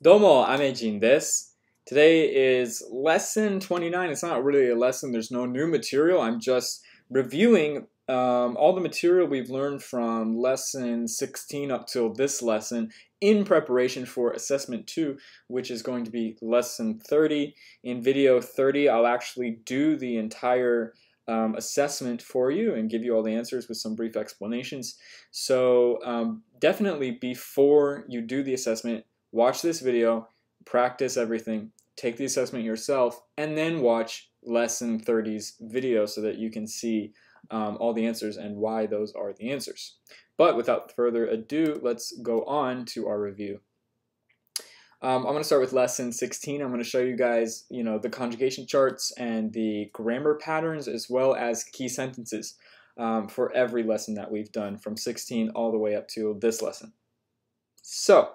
Domo Amejin desu. Today is lesson 29. It's not really a lesson, there's no new material. I'm just reviewing um, all the material we've learned from lesson 16 up till this lesson in preparation for assessment 2, which is going to be lesson 30. In video 30, I'll actually do the entire um, assessment for you and give you all the answers with some brief explanations. So um, definitely before you do the assessment, watch this video, practice everything, take the assessment yourself, and then watch lesson 30's video so that you can see um, all the answers and why those are the answers. But without further ado, let's go on to our review. Um, I'm going to start with lesson 16. I'm going to show you guys, you know, the conjugation charts and the grammar patterns as well as key sentences um, for every lesson that we've done from 16 all the way up to this lesson. So,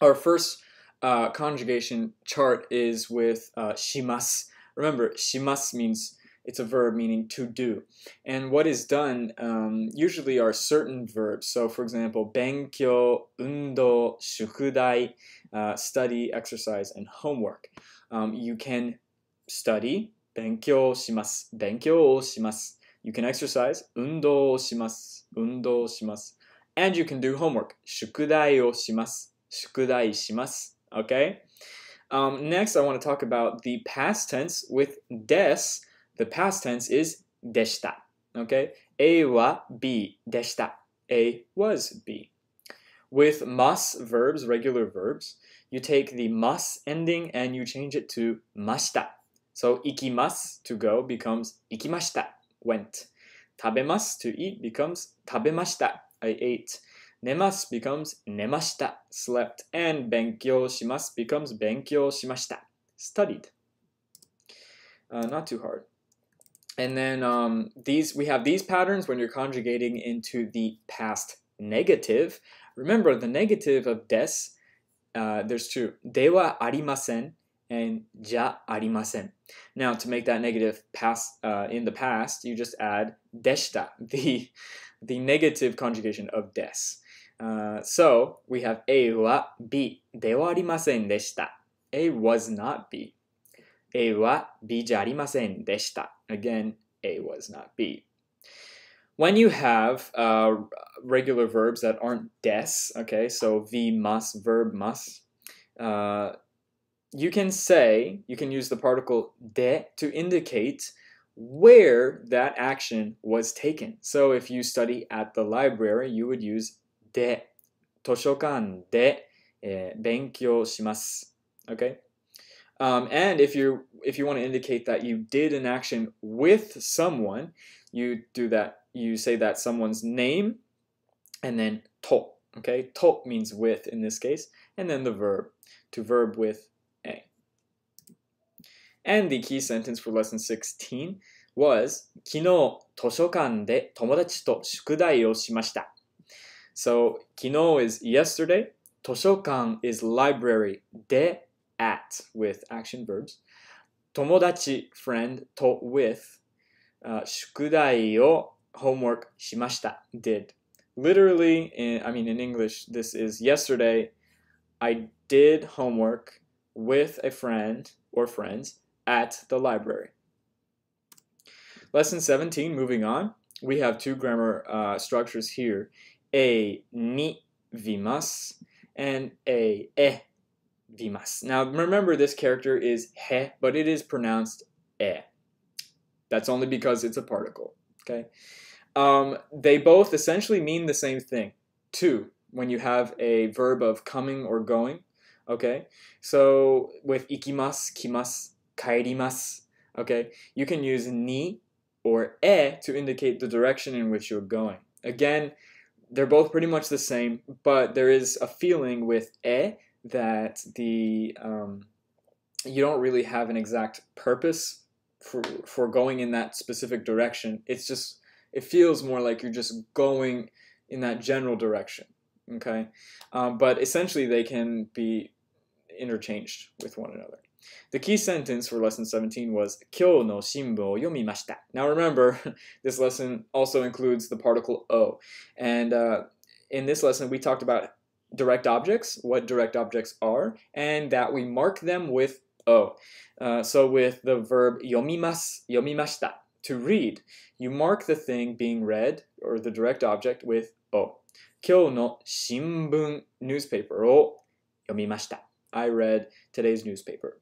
our first uh, conjugation chart is with uh, shimas. Remember, shimas means it's a verb meaning to do. And what is done um, usually are certain verbs. So, for example, benkyo, undo, shukudai, uh, study, exercise, and homework. Um, you can study, benkyo shimas, benkyo shimas. You can exercise, undo shimas, undo shimas. And you can do homework, shukudai o shimasu. 宿題します. Okay? Um, next, I want to talk about the past tense with des. The past tense is でした Okay? A は B でした A was B. With must verbs, regular verbs, you take the must ending and you change it to ました So 行きます to go becomes 行きました went. 食べます to eat becomes 食べました I ate. 寝ます becomes 寝ました slept. And 勉強します becomes 勉強しました studied. Uh, not too hard. And then um, these we have these patterns when you're conjugating into the past negative. Remember the negative of des. Uh, there's two. De wa arimasen and ja arimasen. Now to make that negative past uh, in the past, you just add deshita, the the negative conjugation of des. Uh, so we have A wa B. De wa arimasen deshita. A was not B. A は B じゃありませんでした。Again, A was not B. When you have uh, regular verbs that aren't des, okay, so V must, verb must, uh, you can say, you can use the particle de to indicate where that action was taken. So if you study at the library, you would use de. 図書館で、えー、勉強します。Okay? Um, and if you if you want to indicate that you did an action with someone, you do that. You say that someone's name, and then to. Okay, to means with in this case, and then the verb to verb with a. And the key sentence for lesson 16 was 昨日図書館で友達と宿題をしました. so, kino is yesterday. Toshokan is library. De, at, with action verbs. Tomodachi, friend, to, with. Uh, shukudai homework shimashita, did. Literally, in, I mean, in English, this is yesterday. I did homework with a friend or friends at the library. Lesson 17, moving on. We have two grammar uh, structures here. A, ni, vimas, and a, e, vimas. Now remember this character is he, but it is pronounced e. That's only because it's a particle. Okay. Um, they both essentially mean the same thing. To when you have a verb of coming or going. Okay. So with ikimas, kimas, kaerimas. Okay. You can use ni or e to indicate the direction in which you're going. Again, they're both pretty much the same, but there is a feeling with e that the um, you don't really have an exact purpose for for going in that specific direction. It's just it feels more like you're just going in that general direction. Okay, um, but essentially they can be interchanged with one another. The key sentence for lesson 17 was Kyo yomimashita. Now remember, this lesson also includes the particle o. And uh, in this lesson, we talked about direct objects, what direct objects are, and that we mark them with o. Uh, so with the verb 読みます,読みました, to read, you mark the thing being read, or the direct object, with o. Kyo no shimbun, newspaper を読みました. yomimashita. I read today's newspaper.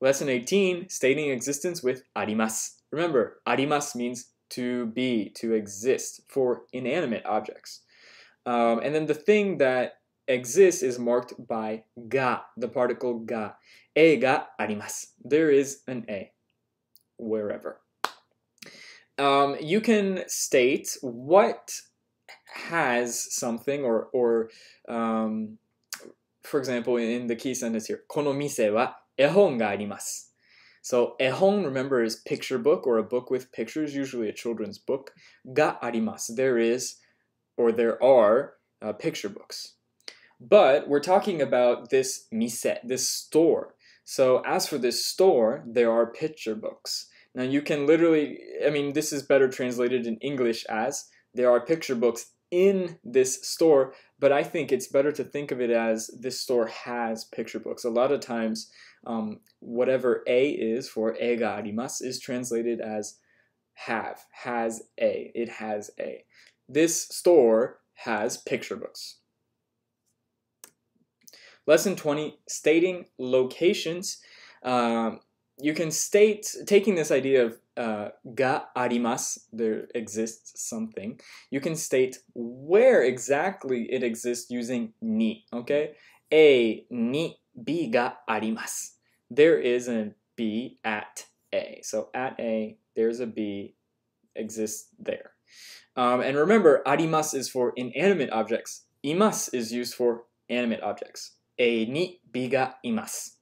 Lesson 18, stating existence with arimas. Remember, arimas means to be, to exist for inanimate objects. Um, and then the thing that exists is marked by ga, the particle ga. E ga arimas. There is an e wherever. Um, you can state what has something or, or um, for example, in the key sentence here, この店は絵本があります. So, 絵本, remember, is picture book or a book with pictures, usually a children's book. があります. There is, or there are, uh, picture books. But we're talking about this mise, this store. So, as for this store, there are picture books. Now, you can literally, I mean, this is better translated in English as there are picture books in this store, but I think it's better to think of it as this store has picture books. A lot of times, um, whatever A is for ega arimasu is translated as have, has A. It has A. This store has picture books. Lesson 20, stating locations. Um, you can state, taking this idea of uh, ga arimasu, there exists something, you can state where exactly it exists using ni, okay? A ni b ga arimasu. There is a B at A. So at A, there's a B exists there. Um, and remember, arimasu is for inanimate objects. Imas is used for animate objects. A ni B ga imasu.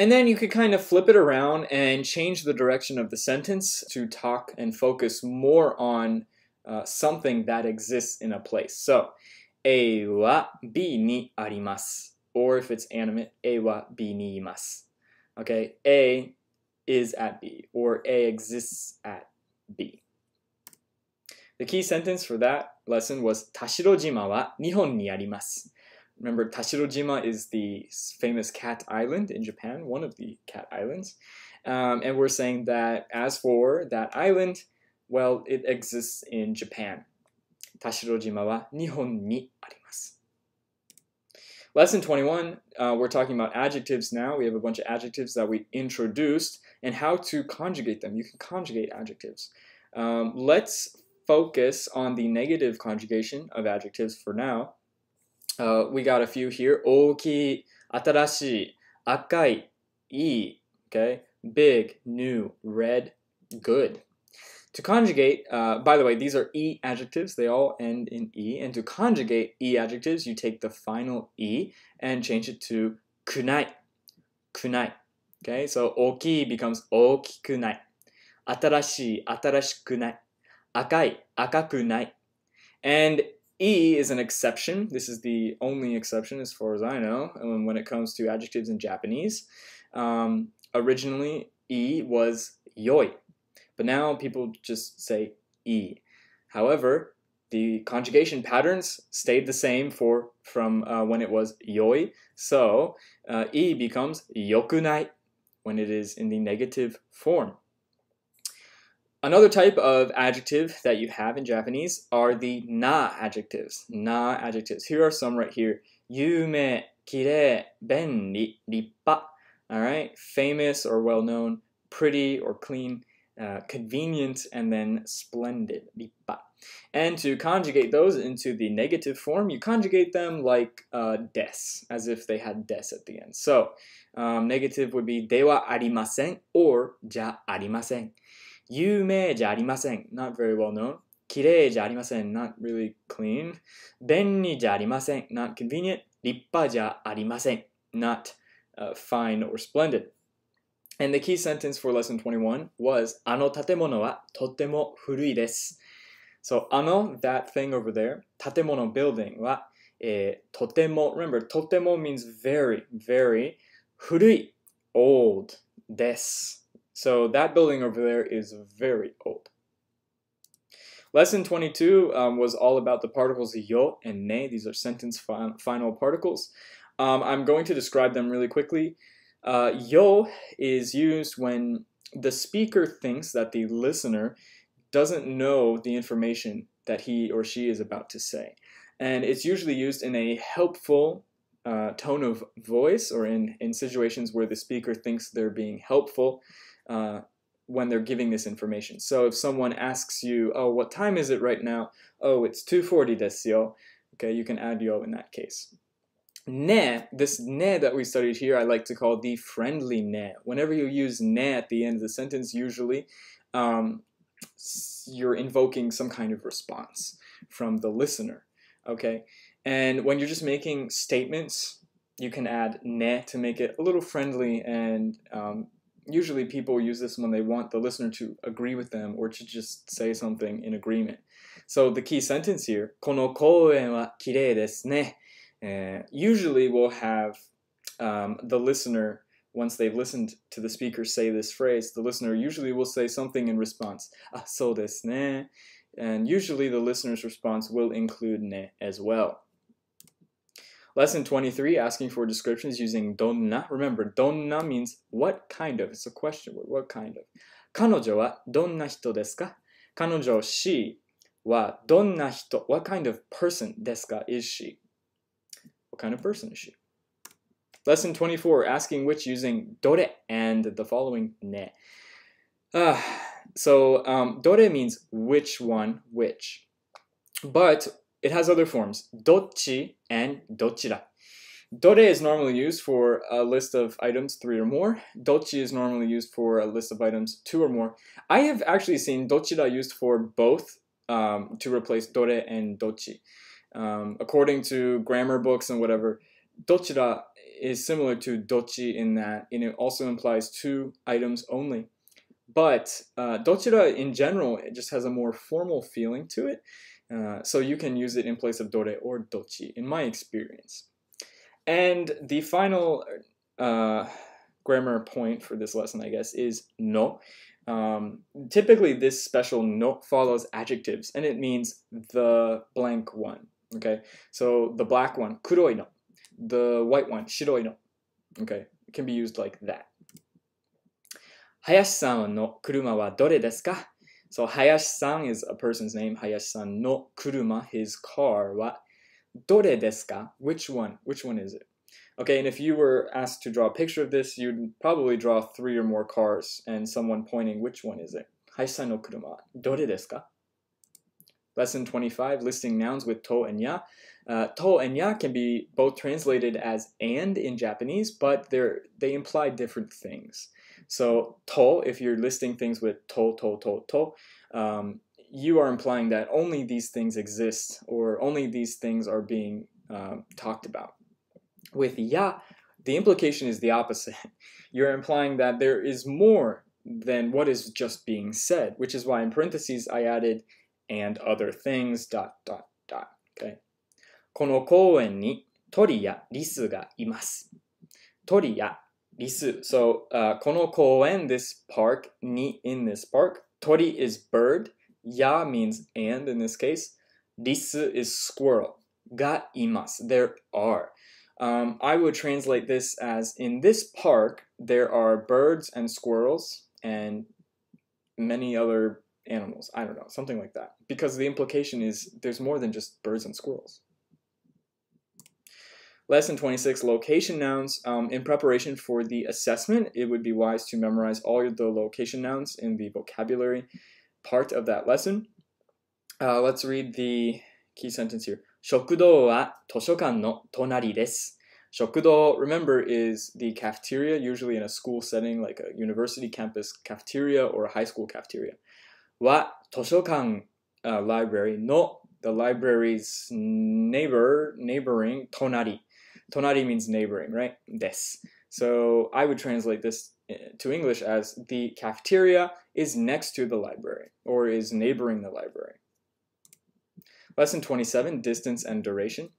And then you could kind of flip it around and change the direction of the sentence to talk and focus more on uh, something that exists in a place. So, A wa B ni arimasu. Or if it's animate, A wa B ni imasu. Okay, A is at B, or A exists at B. The key sentence for that lesson was Tashirojima wa Nihon ni arimasu. Remember, Tashirojima is the famous cat island in Japan, one of the cat islands. Um, and we're saying that as for that island, well, it exists in Japan. Tashirojima wa Nihon ni arimasu. Lesson 21, uh, we're talking about adjectives now. We have a bunch of adjectives that we introduced and how to conjugate them. You can conjugate adjectives. Um, let's focus on the negative conjugation of adjectives for now. Uh, we got a few here. 大きい、新しい、赤い、いい, okay? Big, new, red, good. To conjugate, uh, by the way, these are E adjectives. They all end in E. And to conjugate E adjectives, you take the final E and change it to kunai. Kunai. Okay, so 大きい becomes 大きくない。新しい、新しくない。赤い、赤くない。And E is an exception. This is the only exception, as far as I know, um, when it comes to adjectives in Japanese. Um, originally, E was yoi, but now people just say E. However, the conjugation patterns stayed the same for from uh, when it was yoi. So uh, E becomes yokunai when it is in the negative form. Another type of adjective that you have in Japanese are the na adjectives. Na adjectives. Here are some right here. Yume, kire, benri, rippa. All right, famous or well known, pretty or clean, uh, convenient, and then splendid. Rippa. And to conjugate those into the negative form, you conjugate them like uh, des, as if they had des at the end. So, um, negative would be dewa arimasen or ja arimasen. 有名じゃありません。not very well known. 綺麗じゃありません。not really clean. 便利じゃありません。not convenient. 立派じゃありません。not uh, fine or splendid. And the key sentence for lesson 21 was あの建物はとても古いです。So あの that thing over there 建物 building は、えー、とても remember とても means very very 古い old です。 So that building over there is very old. Lesson 22 um, was all about the particles yo and ne. These are sentence fi final particles. Um, I'm going to describe them really quickly. Uh, yo is used when the speaker thinks that the listener doesn't know the information that he or she is about to say. And it's usually used in a helpful uh, tone of voice or in, in situations where the speaker thinks they're being helpful uh, when they're giving this information. So if someone asks you, oh, what time is it right now? Oh, it's 2.40 desu yo. Okay, you can add yo in that case. Ne, this ne that we studied here, I like to call the friendly ne. Whenever you use ne at the end of the sentence, usually um, you're invoking some kind of response from the listener. Okay, and when you're just making statements, you can add ne to make it a little friendly and um, usually people use this when they want the listener to agree with them or to just say something in agreement. So the key sentence here, この公園は綺麗ですね. Uh, usually we'll have um, the listener, once they've listened to the speaker say this phrase, the listener usually will say something in response. Ah, so desu ne. And usually the listener's response will include ne as well. Lesson 23, asking for descriptions using donna. Remember, donna means what kind of. It's a question word. What kind of? 彼女はどんな人ですか彼女 she はどんな人 What kind of person ですか is she? What kind of person is she? Lesson 24, asking which using dore and the following ne. Uh, so um, dore means which one, which. But it has other forms, dochi and dochira. Dore is normally used for a list of items three or more. Dochi is normally used for a list of items two or more. I have actually seen dochira used for both um, to replace dore and dochi. Um, according to grammar books and whatever, dochira is similar to dochi in that and it also implies two items only. But uh, dochira in general, it just has a more formal feeling to it. Uh, so you can use it in place of dore or dochi, in my experience. And the final uh, grammar point for this lesson, I guess, is no. Um, typically, this special no follows adjectives, and it means the blank one. Okay, so the black one, kuroi no, the white one, shiroi no. Okay, it can be used like that. Hayashi-san no kuruma wa dore desu ka? So Hayashi-san is a person's name. Hayashi-san no kuruma, his car. Wa dore desu ka? Which one? Which one is it? Okay, and if you were asked to draw a picture of this, you'd probably draw three or more cars and someone pointing which one is it. Hayashi-san no kuruma. Dore desu ka? Lesson 25, listing nouns with to and ya. Uh, to and ya can be both translated as and in Japanese, but they're, they imply different things. So to, if you're listing things with to, to, to, to, um, you are implying that only these things exist or only these things are being um, talked about. With ya, the implication is the opposite. You're implying that there is more than what is just being said, which is why in parentheses I added and other things dot dot dot. Okay. この公園に鳥やリスがいます。鳥や Risu. So, uh, kono koen, this park, ni in this park. Tori is bird. Ya means and in this case. Risu is squirrel. Ga imas. There are. Um, I would translate this as in this park, there are birds and squirrels and many other animals. I don't know, something like that. Because the implication is there's more than just birds and squirrels. Lesson 26, location nouns. Um, in preparation for the assessment, it would be wise to memorize all the location nouns in the vocabulary part of that lesson. Uh, let's read the key sentence here. 食堂は図書館の隣です。食堂, remember, is the cafeteria, usually in a school setting like a university campus cafeteria or a high school cafeteria. は図書館、uh, library no the library's neighbor, neighboring, 隣 Tonari means neighboring, right? Des. So I would translate this eh, to English as the cafeteria is next to the library or is neighboring the library. Lesson 27, distance and duration.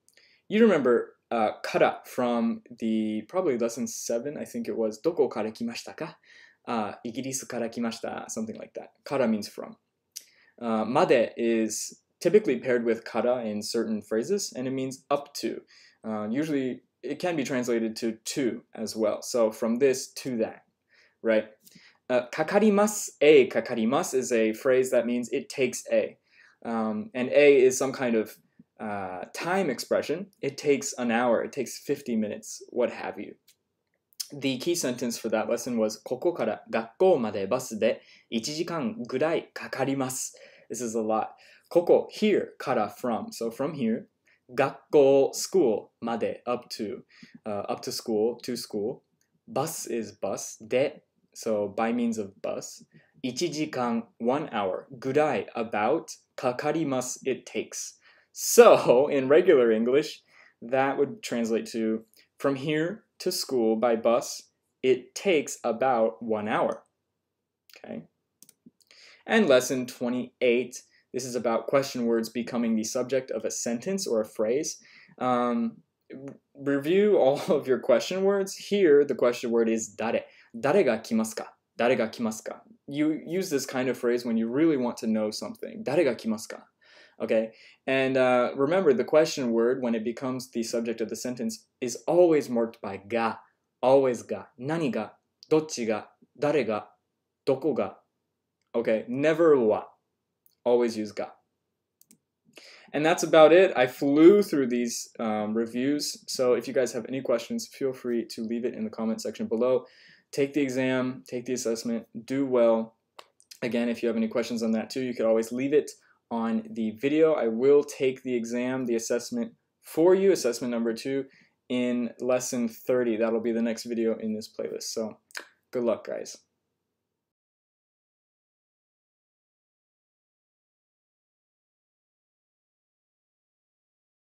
You remember uh, kara from the probably lesson 7, I think it was, doko kara kimashita ka? Uh, Igirisu kara kimashita, something like that. Kara means from. Uh, made is typically paired with kara in certain phrases and it means up to. Uh, usually, it can be translated to to as well. So from this to that, right? Uh, kakarimasu, a kakarimasu is a phrase that means it takes a. Um, and a is some kind of uh, time expression. It takes an hour, it takes 50 minutes, what have you. The key sentence for that lesson was ここから学校までバスで1時間ぐらいかかります。This is a lot. ここ here から from. So from here Gakko school made up to uh, up to school to school. Bus is bus de so by means of bus. Ichijikan one hour. Gudai about kakarimas it takes. So in regular English, that would translate to from here to school by bus. It takes about one hour. Okay. And lesson 28 this is about question words becoming the subject of a sentence or a phrase. Um, review all of your question words. Here, the question word is dare. Dare ga? You use this kind of phrase when you really want to know something. Dare? Okay, and uh, remember the question word, when it becomes the subject of the sentence, is always marked by ga, always ga, nani ga, dochi ga, dare ga, doko ga. Okay, never wa, always use ga. And that's about it. I flew through these um, reviews, so if you guys have any questions, feel free to leave it in the comment section below. Take the exam, take the assessment, do well. Again, if you have any questions on that too, you could always leave it on the video. I will take the exam, the assessment for you, assessment number two, in lesson 30. That'll be the next video in this playlist. So good luck, guys.